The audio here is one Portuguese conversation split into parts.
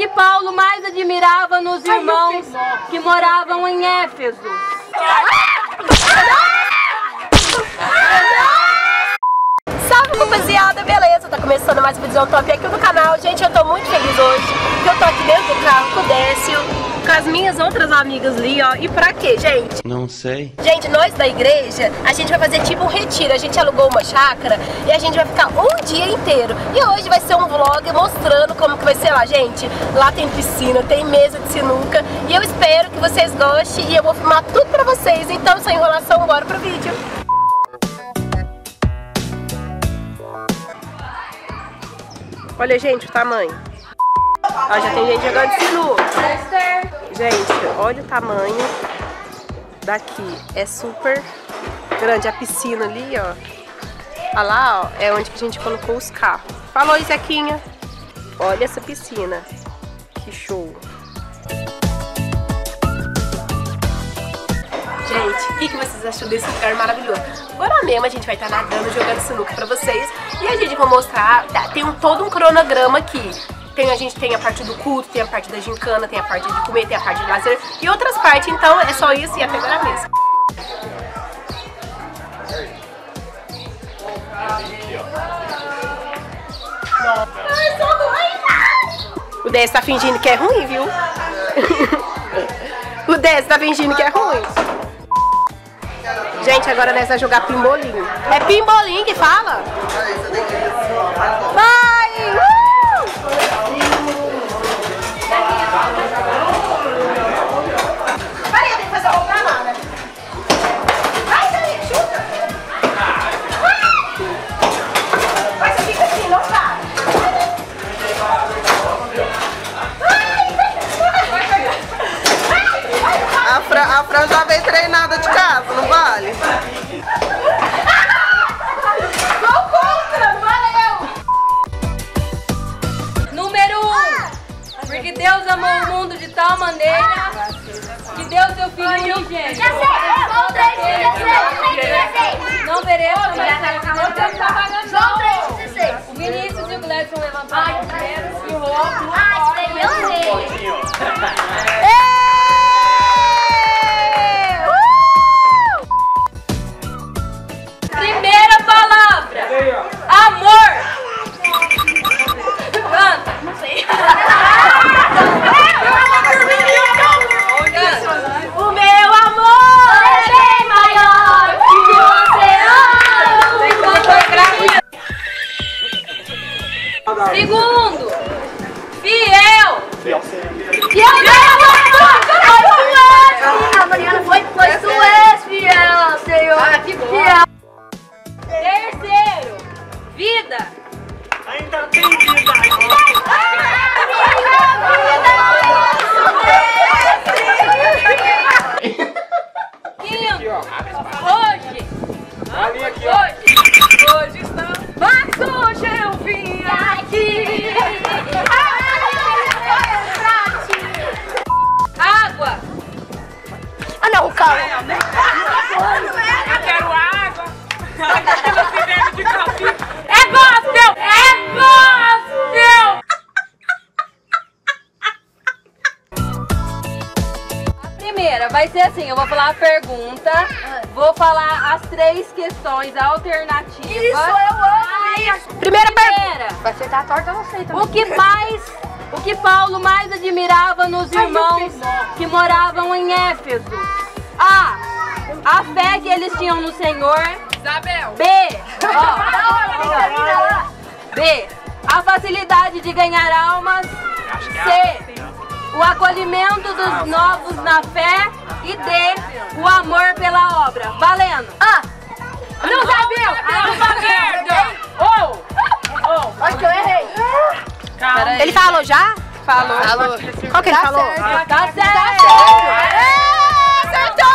que Paulo mais admirava nos irmãos que moravam em Éfeso? Rapaziada, beleza? Tá começando mais um vídeo top aqui no canal. Gente, eu tô muito feliz hoje, porque eu tô aqui dentro do carro com o Décio, com as minhas outras amigas ali, ó. E pra quê, gente? Não sei. Gente, nós da igreja, a gente vai fazer tipo um retiro. A gente alugou uma chácara e a gente vai ficar um dia inteiro. E hoje vai ser um vlog mostrando como que vai ser lá, gente. Lá tem piscina, tem mesa de sinuca. E eu espero que vocês gostem e eu vou filmar tudo pra vocês. Então, sem enrolação, bora pro vídeo. Olha, gente, o tamanho. Ó, já tem gente jogando sinuca. Gente, olha o tamanho daqui. É super grande. A piscina ali, ó. Olha lá, ó. É onde a gente colocou os carros. Falou, Zequinha. Olha essa piscina. Que show. Gente, o que, vocês acham desse lugar maravilhoso? Agora mesmo a gente vai estar nadando, jogando sinuca pra vocês. E a gente vai mostrar, tá, tem um, todo um cronograma aqui. Tem, a gente tem a parte do culto, tem a parte da gincana, tem a parte de comer, tem a parte de lazer e outras partes. Então é só isso e até agora mesmo. O 10 tá fingindo que é ruim, viu? o 10 tá fingindo que é ruim. Gente, agora nós vamos jogar pimbolim. É pimbolim que fala? Vai! Uh! Peraí, eu tenho que fazer uma pra lá, né? Vai, Daí, chuta! Vai, você fica assim, não para! A Fran, a Fran já veio treinada de casa, não vale? Gol contra, valeu! Número 1. Um, porque Deus amou o mundo de tal maneira que deu seu filho unigênito. Já sei! João 3, 16! Não veremos mais João 3, 16! O Vinícius e o Gledson levantaram dedos e o Rô. Assim, eu vou falar a pergunta, vou falar as três questões alternativas. Isso, eu amo isso. Primeira pergunta! Primeira, Vai acertar a torta, eu não sei também. o que mais, o que Paulo mais admirava nos irmãos que moravam em Éfeso? A. A fé que eles tinham no Senhor. Isabel. B. Ó, B. A facilidade de ganhar almas. C. O acolhimento dos novos na fé. E D. O amor pela obra. Valendo. Ah, Não sabia? Oh! acho que eu errei. Ele falou já? Falou. Qual que ele falou? Tá certo! Acertou!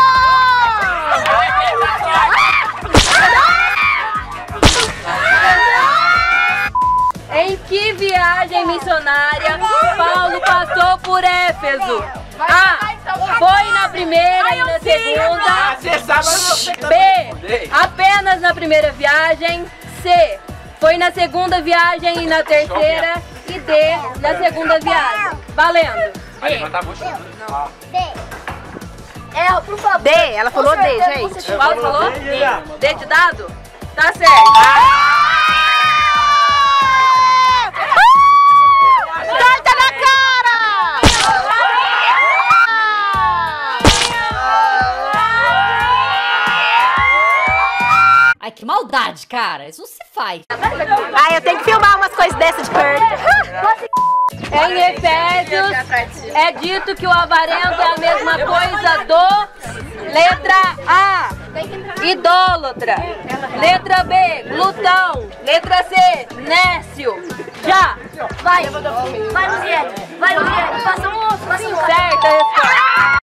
Em que viagem missionária Paulo passou por Éfeso? A. Foi na primeira e na segunda. Mas você tá B. Apenas na primeira viagem. C. Foi na segunda viagem e na terceira. E D na segunda viagem. Valendo. Vai levantar a mochila. É, por favor. D, ela falou D, gente. Qual falou? D de dado? Tá certo. Torta que maldade, cara. Isso não se faz. Ai, eu tenho que filmar umas coisas dessas de perto. Em Efésios é dito que o avarento é a mesma coisa do letra A, idólatra. Letra B, glutão. Letra C, nécio. Já. Vai, vai, Luziane. Vai, Luziane. Passa um outro, passa um outro. Certa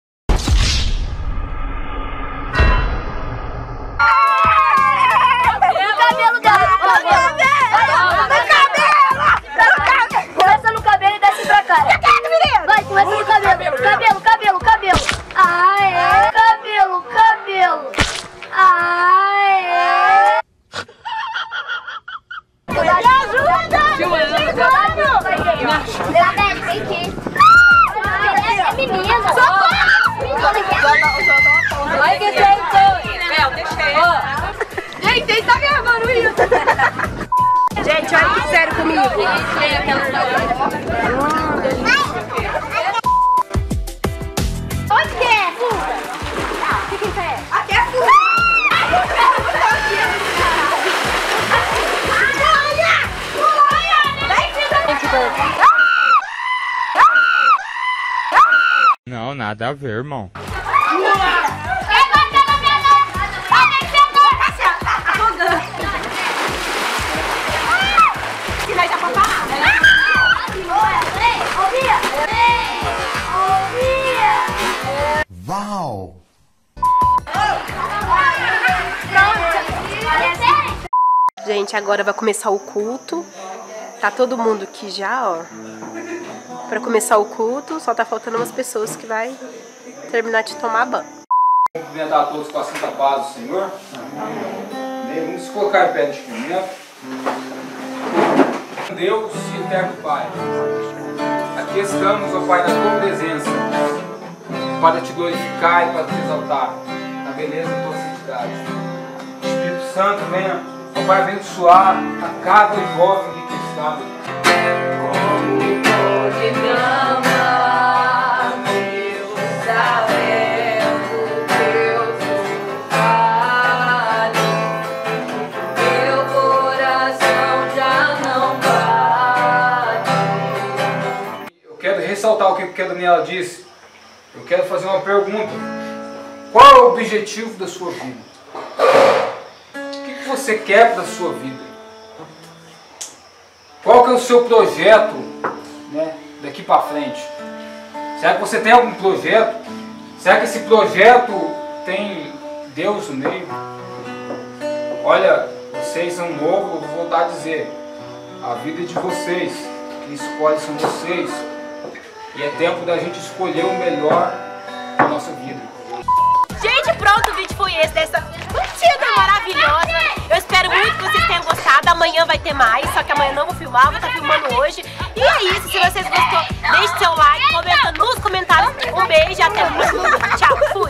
Onde que é? Fuga. Fica em pé. Aqui é fuga. Não, nada a ver, irmão. Gente, agora vai começar o culto. Tá todo mundo aqui já, ó. Pra começar o culto, só tá faltando umas pessoas que vai terminar de tomar banho. Cumprimentar todos com a santa paz do Senhor. Amém. Vamos colocar em pé neste momento. Deus e eterno Pai, aqui estamos, ó Pai, na tua presença, para te glorificar e para te exaltar, na beleza da tua santidade. Espírito Santo, venha, ó Pai, abençoar a cada jovem aqui que está. Eu quero ressaltar o que a Daniela disse. Eu quero fazer uma pergunta. Qual é o objetivo da sua vida? Que você quer da sua vida? Qual que é o seu projeto né, daqui para frente? Será que você tem algum projeto? Será que esse projeto tem Deus no meio? Olha, vocês são novos, vou voltar a dizer. A vida é de vocês. Quem escolhe são vocês. E é tempo da gente escolher o melhor da nossa vida. Amanhã vai ter mais, só que amanhã não vou filmar, vou estar filmando hoje. E é isso, se vocês gostou, deixe seu like, comenta nos comentários. Um beijo e até próxima. Tchau, fui!